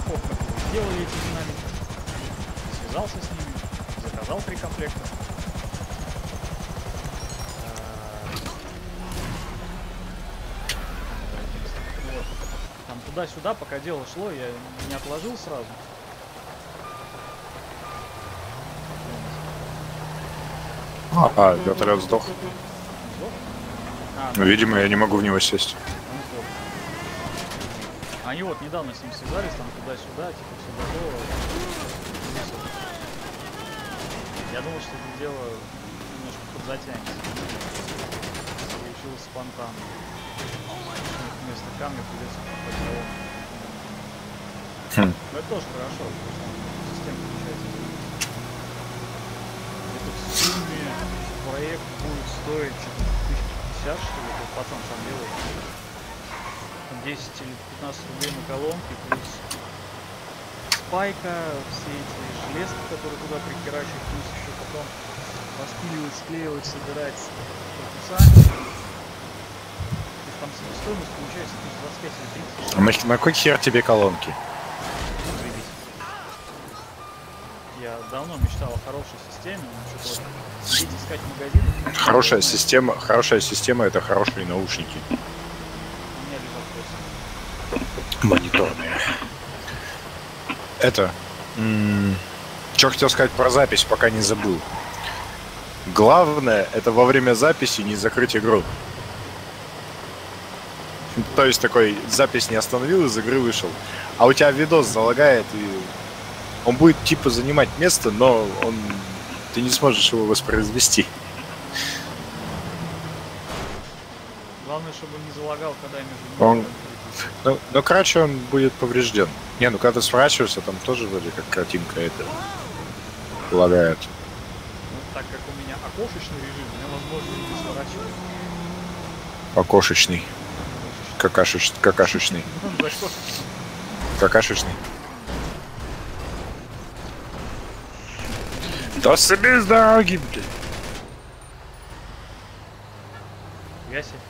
чуваков, которые сделали эти динамики. Связался с ними, заказал три комплекта. Вот. Там туда-сюда, пока дело шло, я не отложил сразу. А, вертолет сдох. Сдох? А, видимо, я не могу в него сесть. Они вот недавно с ним связались, там туда-сюда, типа все готово. Я думал, что это дело немножко подзатянется. Получилось спонтанно. Вместо камня придется голову. Хм. Но это тоже хорошо, потому что система замечательная. Это в сумме проект будет стоить что-то 1050, что ли, пацан сам делает. 10 или 15 рублей на колонке, плюс спайка, все эти железки, которые туда прихерачивают, плюс еще потом распиливать, склеивать, собирать корпуса. То есть там себестоимость получается плюс 25 или 30 А на, на кой хер тебе колонки? ну. Я давно мечтал о хорошей системе, но что-то вот искать магазин. Хорошая система, хорошая система это хорошие наушники. У меня лежат просто. Мониторные. Это. Что хотел сказать про запись, пока не забыл. Главное, это во время записи не закрыть игру. То есть такой запись не остановил, из игры вышел. А у тебя видос залагает, и он будет типа занимать место, но он ты не сможешь его воспроизвести. Главное, чтобы не залагал, когда я между Он- Ну, но короче, он будет поврежден. Не, ну когда ты сворачиваешься, там тоже вроде как картинка это лагает. Ну, так как у меня окошечный режим, у меня возможно не сворачивать. Окошечный. Какашеч... Какашечный. Ну? Какашечный. Да себе с дороги, блядь. Я себе.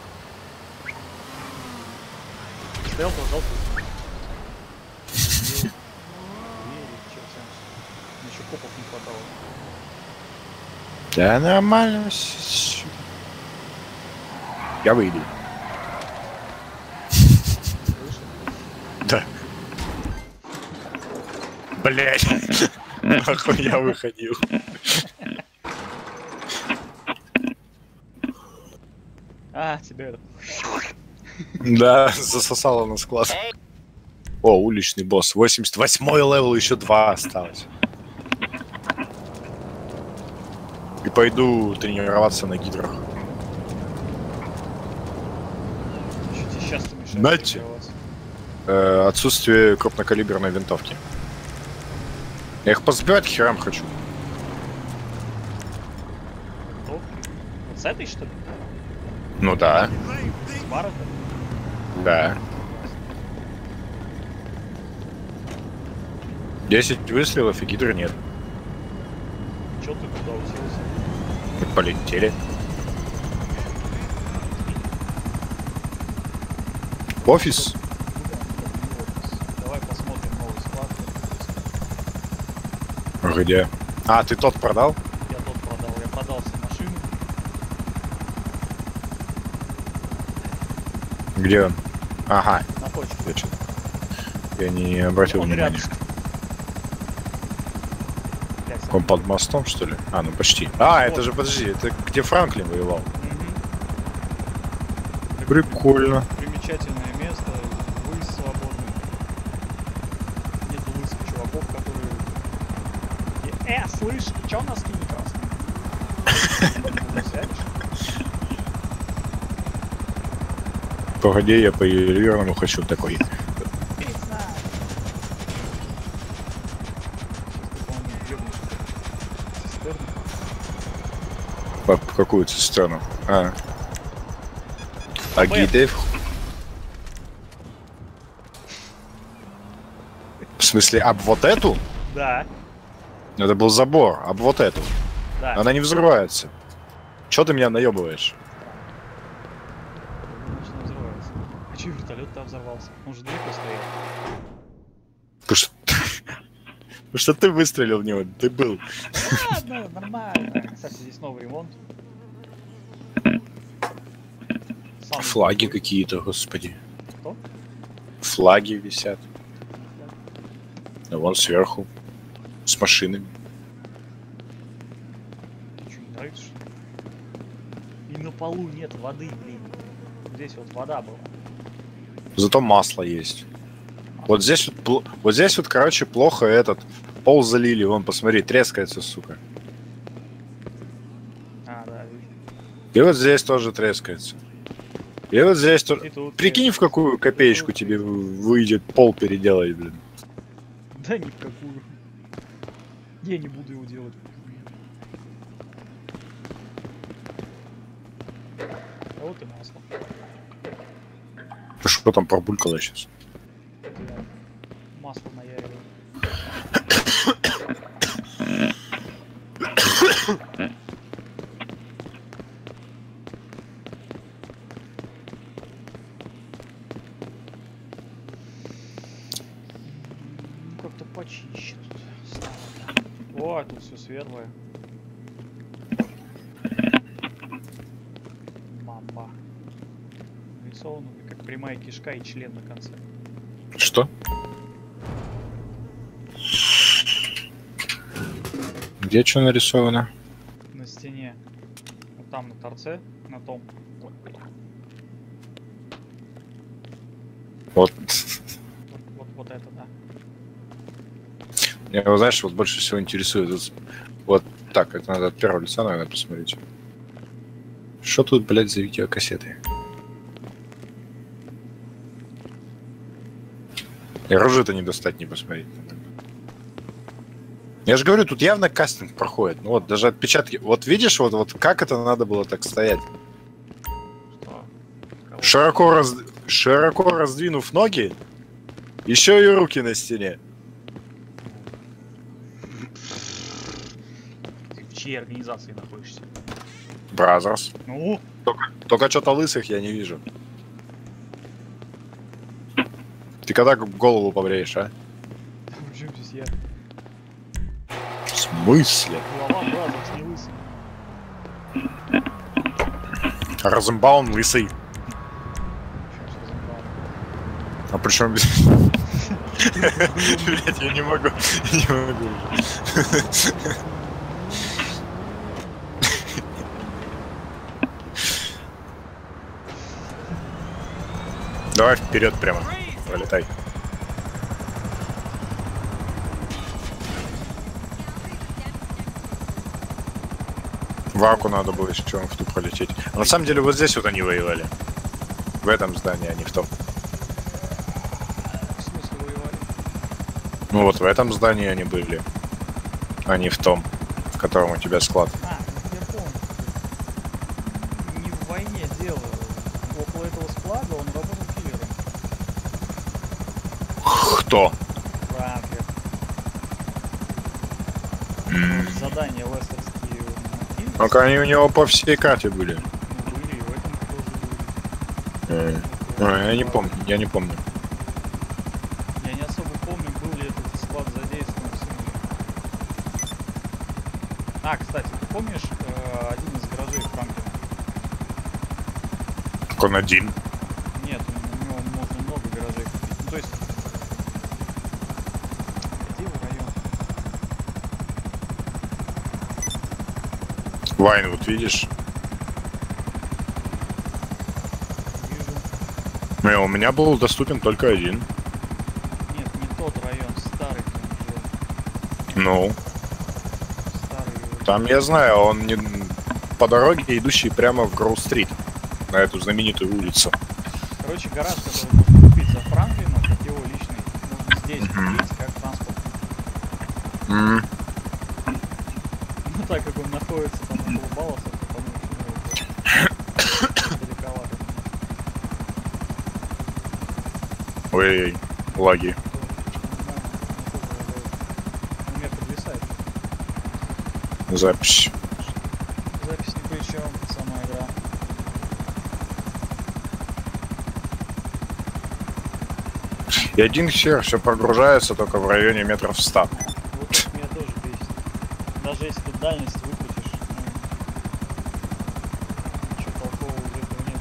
Стоял, толкал. Еще копов не хватало. Да нормально. Я выйду. Да. Блять. Нахуй я выходил. А, тебя это. Да, засосало на склад. О, уличный босс. 88 level, еще два осталось. И пойду тренироваться на гидрах. Тренироваться. Э, отсутствие крупнокалиберной винтовки. Я их позбивать к херам хочу. Вот с этой, что ли? Ну да, С? Да. 10 выстрелов и гидры нет. Чё ты туда уселся? Полетели. Офис? Куда? Давай посмотрим новый склад. Где? А, ты тот продал? Я тот продал. Я продал все машины. Где он? Ага, На я, чё- я не обратил Он внимания. Он под мостом, что ли? А, ну почти. А, Вот. это же, подожди, это где Франклин воевал. Мгм. Прикольно. Примечательное место, выезд свободный. Нету лысых чуваков, которые... Э, слышь, чё носки не красные? Ну, Сядешь? Погоди, я по ювелирному хочу такой. По, какую цистерну? А. А гидев? В смысле, об вот эту? Да, Это был забор, об вот эту. да. Она не взрывается. Чё ты меня наебываешь? Конечно, взрывается. А чё вертолет там взорвался? Он же далеко стоял. Потому что Потому что ты выстрелил в него, ты был. Ладно, нормально. Кстати, здесь новый ремонт. Флаги какие-то, господи. Что? Флаги висят. А вон сверху. С машинами. Ничего не нравится, что ли? И на полу нет воды, блин. Здесь вот вода была. Зато масло есть. Вот здесь вот, вот здесь вот, короче, плохо этот. Пол залили, вон, посмотри, трескается, сука. А, да. И вот здесь тоже трескается. И вот здесь тоже. Тут Прикинь, в какую копеечку тебе выйдет пол переделать, блин. Да ни в какую. Я не буду его делать. А вот и масло. Ты что там пробулькало сейчас? Масло наяриваю. Ну, как-то почище тут стало. О, тут все светлое. Мамба. Нарисовано как прямая кишка и член на конце. Что? Где что нарисовано? на стене. Вот там на торце, на том. Вот, Вот. вот, вот, это, да. Меня, знаешь, вот больше всего интересует. Вот, вот так, это надо от первого лица, наверное, посмотреть. Что тут, блядь, за видеокассеты? И оружие-то не достать, не посмотреть. Я же говорю, тут явно кастинг проходит. Ну вот, даже отпечатки. Вот видишь, вот, вот как это надо было так стоять? Что? Широко, раз... Широко раздвинув ноги, еще и руки на стене. Ты в чьей организации находишься? Brothers. Ну, Только что-то лысых я не вижу. Ты когда голову побреешь, а? в чем здесь я? В смысле? Не лысый. Розенбаум лысый. В чем все разобрал? А причем... Блять, я не могу. Не могу. Давай вперед прямо. Пролетай. В Аку надо было еще в ту пролететь. А на самом деле вот здесь вот они воевали. В этом здании, а не в том. В смысле воевали? Ну вот в этом здании они были, а не в том, в котором у тебя склад. А, я помню. Не в войне дело. Около этого склада он работал. Кто? Франклин. М. Задания лестерские мотивы. Ну они у него по всей карте были. Ну, были, и в этом тоже были. ну, я не помню, я не помню. Я не особо помню, был ли этот склад задействован в сумме. А, кстати, ты помнишь э, один из гаражей Франклина? Так он один. Нет, у него можно много гаражей купить. Ну, то есть... Где его район? Вайн, вот видишь? И у меня был доступен только один. Нет, не тот район, старый там жил. Ну, Старый. там я знаю, он не по дороге, идущей прямо в Гроу-стрит. На эту знаменитую улицу. Короче, гараж, который можно купить за Франклина, как его личный, можно здесь Мгм. купить как транспорт. М, Ну так как он находится там около Баласа, то по-моему, далековато. Ой, лаги. Запись. Запись ни при чем, сама игра. И один хер все прогружается только в районе метров 100. Вот даже если ты дальность выкрутишь, ну, ничего толкового из этого нет.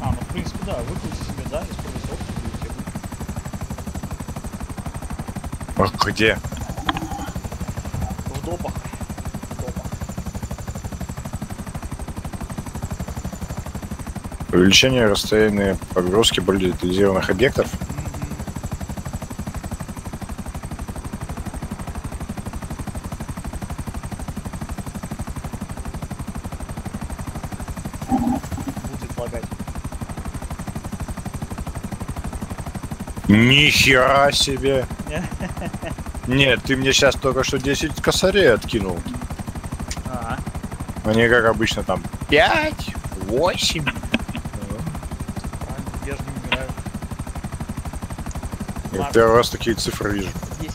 А, ну в принципе да, выкрути себе дальность, повысок, и у тебя будет Ах, Где? в допах. В допах. Увеличение расстояния погрузки более детализированных объектов. Нихера себе! Не? Нет, ты мне сейчас только что 10 косарей откинул. А, Они, как обычно, там 5, 8. правильно, я же не умираю. Я первый раз такие цифры вижу. 10